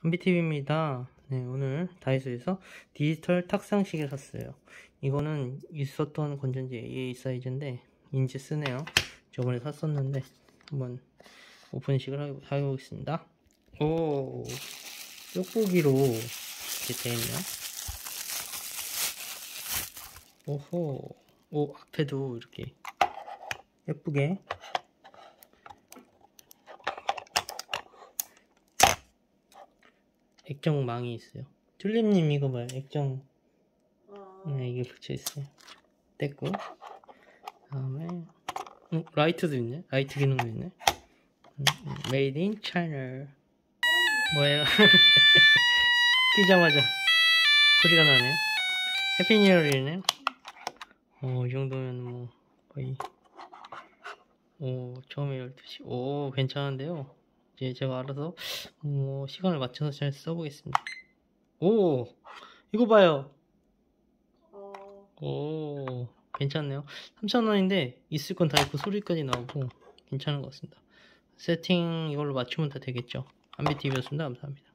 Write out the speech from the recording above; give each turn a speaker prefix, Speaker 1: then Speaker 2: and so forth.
Speaker 1: 한비TV입니다. 네, 오늘 다이소에서 디지털 탁상시계 샀어요. 이거는 있었던 건전지 A 사이즈인데 인지 쓰네요. 저번에 샀었는데 한번 오픈식을 해보겠습니다. 오, 뾱뽁이로 이렇게 되어있네요. 오호, 오, 앞에도 이렇게 예쁘게 액정망이 있어요. 튤립님 이거 봐요. 액정 네 이게 붙여 있어요. 됐고 다음에 음, 라이트도 있네. 라이트 기능도 있네. Made in China. 뭐예요? 끼자마자 소리가 나네요. 해피니어리네. 어, 이 정도면 뭐 거의 오 처음에 12시 오 괜찮은데요. 이제 제가 알아서 뭐 시간을 맞춰서 잘 써보겠습니다. 오 이거 봐요. 오 괜찮네요. 3,000원인데 있을 건 다 있고 소리까지 나오고 괜찮은 것 같습니다. 세팅 이걸로 맞추면 다 되겠죠. 한비TV였습니다. 감사합니다.